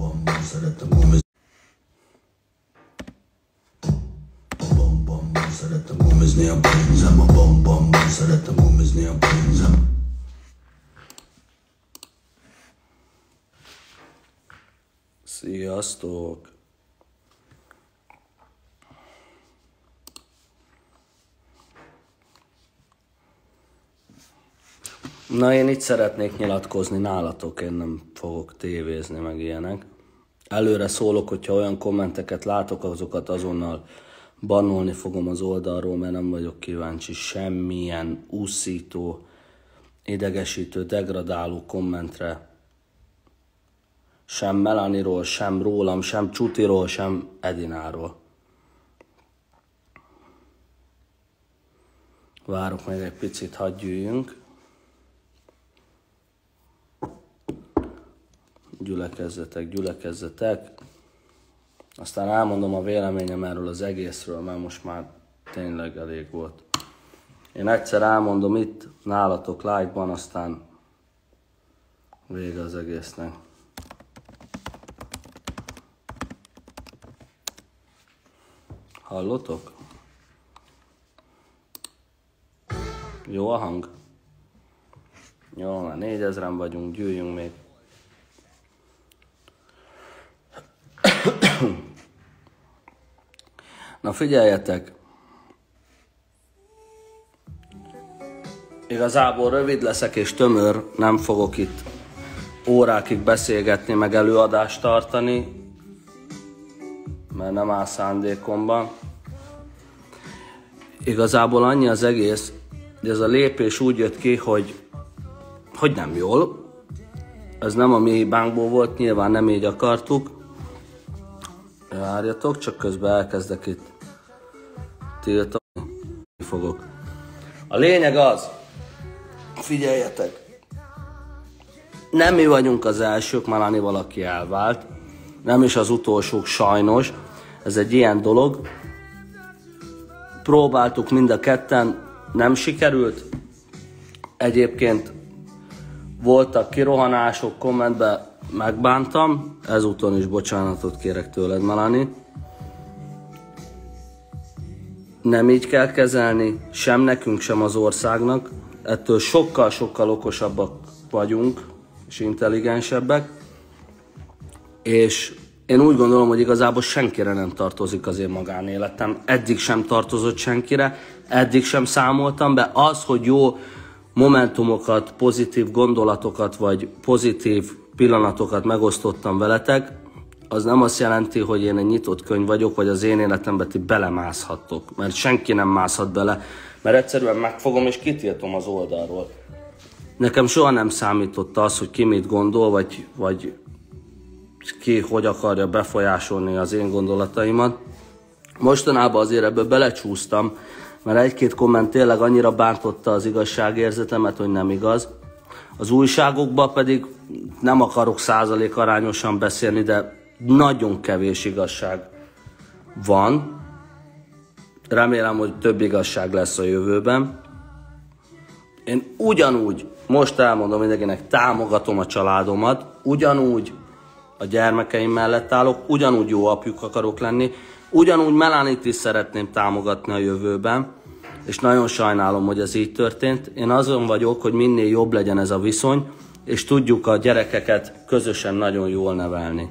bom bom szeretem a Bom bom bom szeretem homizni a pénzem A bom bom bom szeretem homizni a pénzem Sziasztok! Na én itt szeretnék nyilatkozni nálatok, én nem fogok tévézni meg ilyenek. Előre szólok, hogyha olyan kommenteket látok, azokat azonnal bannolni fogom az oldalról, mert nem vagyok kíváncsi semmilyen úszító, idegesítő, degradáló kommentre. Sem Melaniról, sem rólam, sem Csutiról, sem Edináról. Várok még egy picit, gyűjjünk. Gyülekezzetek, gyülekezzetek. Aztán elmondom a véleményem erről az egészről, mert most már tényleg elég volt. Én egyszer elmondom itt, nálatok like-ban, aztán vége az egésznek. Hallotok? Jó a hang? Jó, már négyezren vagyunk, gyűjjünk még. Na figyeljetek! Igazából rövid leszek és tömör, nem fogok itt órákig beszélgetni, meg előadást tartani, mert nem áll szándékomban. Igazából annyi az egész, hogy ez a lépés úgy jött ki, hogy, hogy nem jól. Ez nem a mi hibánkból volt, nyilván nem így akartuk. Várjatok, csak közben elkezdek itt tiltani. Fogok. A lényeg az, figyeljetek, nem mi vagyunk az elsők, Malani valaki elvált, nem is az utolsók sajnos, ez egy ilyen dolog. Próbáltuk mind a ketten, nem sikerült. Egyébként voltak kirohanások, kommentben megbántam, ezúton is bocsánatot kérek tőled, Malani. Nem így kell kezelni, sem nekünk, sem az országnak. Ettől sokkal-sokkal okosabbak vagyunk, és intelligensebbek. És én úgy gondolom, hogy igazából senkire nem tartozik az én magánéletem. Eddig sem tartozott senkire, eddig sem számoltam be. Az, hogy jó momentumokat, pozitív gondolatokat, vagy pozitív pillanatokat megosztottam veletek, az nem azt jelenti, hogy én egy nyitott könyv vagyok, vagy az én életembe ti belemászhattok. Mert senki nem mászhat bele, mert egyszerűen megfogom és kitiltom az oldalról. Nekem soha nem számított az, hogy ki mit gondol, vagy, vagy ki hogy akarja befolyásolni az én gondolataimat. Mostanában azért ebből belecsúsztam, mert egy-két komment tényleg annyira bántotta az igazságérzetemet, hogy nem igaz. Az újságokban pedig nem akarok százalék arányosan beszélni, de nagyon kevés igazság van. Remélem, hogy több igazság lesz a jövőben. Én ugyanúgy, most elmondom mindenkinek, támogatom a családomat, ugyanúgy a gyermekeim mellett állok, ugyanúgy jó apjuk akarok lenni, ugyanúgy Melánit is szeretném támogatni a jövőben, és nagyon sajnálom, hogy ez így történt. Én azon vagyok, hogy minél jobb legyen ez a viszony, és tudjuk a gyerekeket közösen nagyon jól nevelni.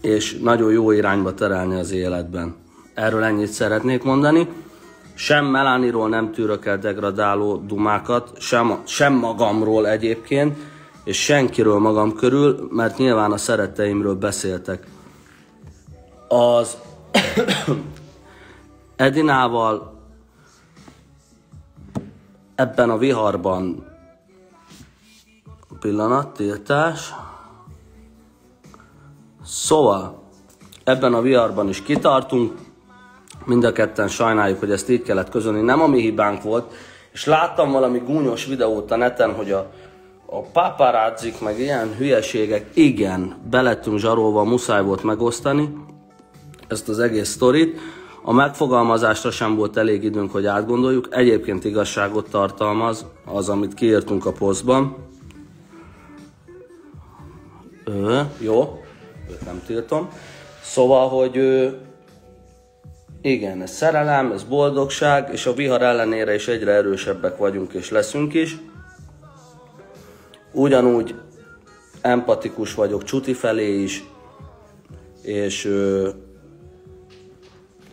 És nagyon jó irányba terelni az életben. Erről ennyit szeretnék mondani. Sem Melániról nem tűrök el degradáló dumákat, sem, sem magamról egyébként, és senkiről magam körül, mert nyilván a szeretteimről beszéltek. Az Edinával ebben a viharban pillanat, tiltás. Szóval ebben a viharban is kitartunk, mind a ketten sajnáljuk, hogy ezt így kellett közölni, nem a mi hibánk volt, és láttam valami gúnyos videót a neten, hogy a, a paparazzik, meg ilyen hülyeségek, igen, belettünk zsarolva, muszáj volt megosztani ezt az egész sztorit. A megfogalmazásra sem volt elég időnk, hogy átgondoljuk. Egyébként igazságot tartalmaz az, amit kiírtunk a posztban. Ö, jó. őt nem tiltom. Szóval, hogy ö, igen, ez szerelem, ez boldogság, és a vihar ellenére is egyre erősebbek vagyunk és leszünk is. Ugyanúgy empatikus vagyok Csuti felé is, és ö,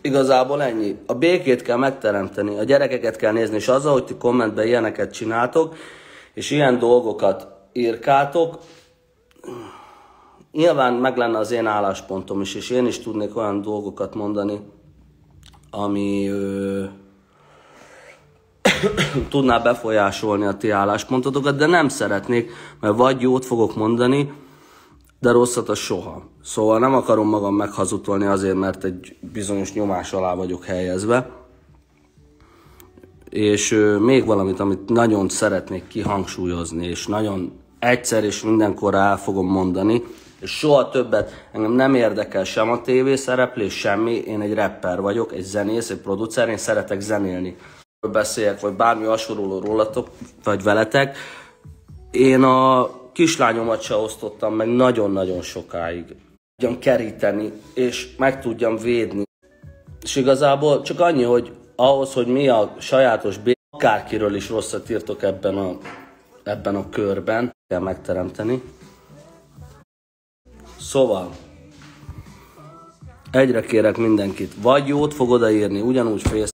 igazából ennyi. A békét kell megteremteni, a gyerekeket kell nézni, és azzal, hogy ti kommentben ilyeneket csináltok, és ilyen dolgokat írkátok, nyilván meg lenne az én álláspontom is, és én is tudnék olyan dolgokat mondani, ami ö, tudná befolyásolni a ti álláspontotokat, de nem szeretnék, mert vagy jót fogok mondani, de rosszat az soha. Szóval nem akarom magam meghazudtolni azért, mert egy bizonyos nyomás alá vagyok helyezve. És még valamit, amit nagyon szeretnék kihangsúlyozni, és nagyon egyszer és mindenkor el fogom mondani, és soha többet engem nem érdekel sem a tévé szereplés, semmi. Én egy rapper vagyok, egy zenész, egy producer, én szeretek zenélni. Beszéljek, vagy bármi hasonló rólatok, vagy veletek. Én a kislányomat se osztottam meg nagyon-nagyon sokáig. Tudjam keríteni, és meg tudjam védni. És igazából csak annyi, hogy ahhoz, hogy mi a sajátos bé... akárkiről is rosszat írtok ebben a, ebben a körben, kell megteremteni. Szóval, egyre kérek mindenkit, vagy jót fog odaírni, ugyanúgy fész,